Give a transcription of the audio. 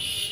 Shh.